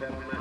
Johnson.